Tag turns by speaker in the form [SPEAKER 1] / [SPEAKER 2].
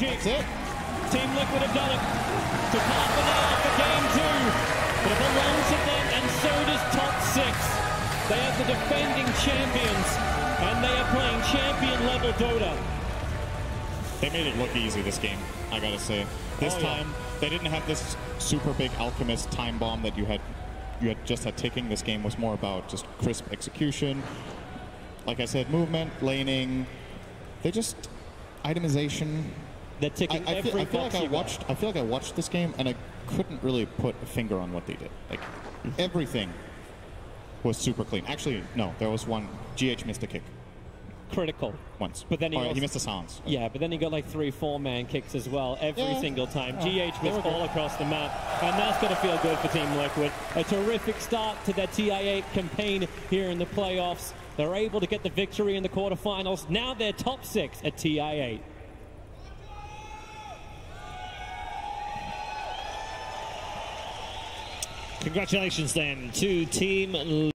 [SPEAKER 1] That's it.
[SPEAKER 2] Team Liquid have done it. Took half an hour for game two. But it belongs to them, and so does top six. They are the defending champions, and they are playing champion level Dota.
[SPEAKER 1] They made it look easy this game, I gotta say. This
[SPEAKER 2] Oh, yeah.
[SPEAKER 1] time, they didn't have this super big alchemist time bomb that you had you had just had ticking. This game was more about just crisp execution. Like I said, movement, laning. They just itemization.
[SPEAKER 2] They're
[SPEAKER 1] I, I
[SPEAKER 2] every
[SPEAKER 1] feel, I feel
[SPEAKER 2] box
[SPEAKER 1] like I
[SPEAKER 2] got.
[SPEAKER 1] watched. I feel like I watched this game and I couldn't really put a finger on what they did. Like everything was super clean. Actually, no, there was one. GH missed a kick
[SPEAKER 2] critical.
[SPEAKER 1] once,
[SPEAKER 2] But then he
[SPEAKER 1] Oh,
[SPEAKER 2] also-
[SPEAKER 1] missed a silence.
[SPEAKER 2] Yeah, but then he got like three, four man kicks as well every
[SPEAKER 1] Yeah.
[SPEAKER 2] single time.
[SPEAKER 1] Ah, oh,
[SPEAKER 2] GH
[SPEAKER 1] they
[SPEAKER 2] missed all across the map, and that's going to feel good for Team Liquid. A terrific start to their TI8 campaign here in the playoffs. They're able to get the victory in the quarterfinals. Now they're top six at TI8.
[SPEAKER 3] Congratulations then to Team